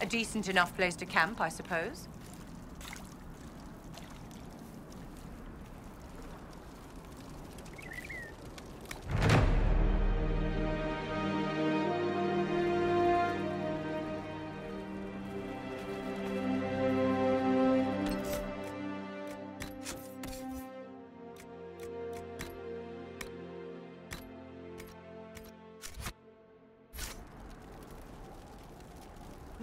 A decent enough place to camp, I suppose.